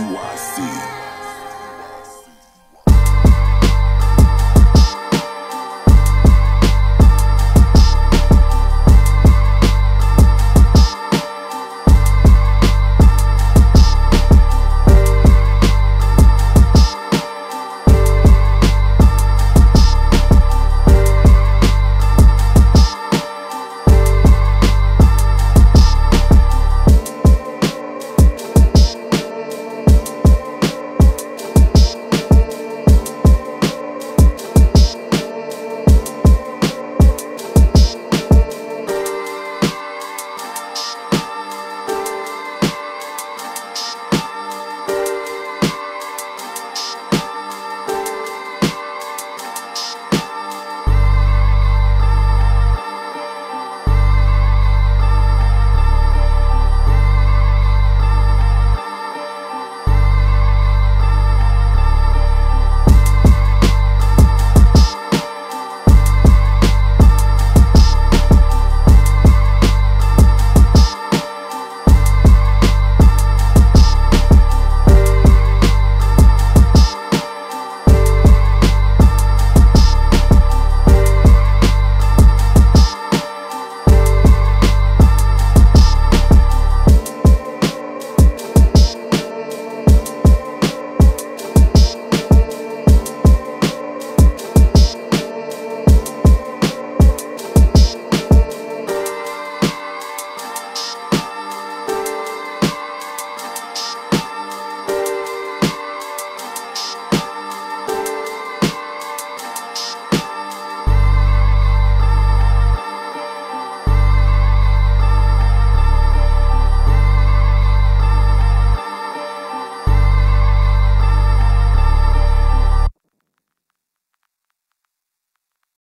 UIC.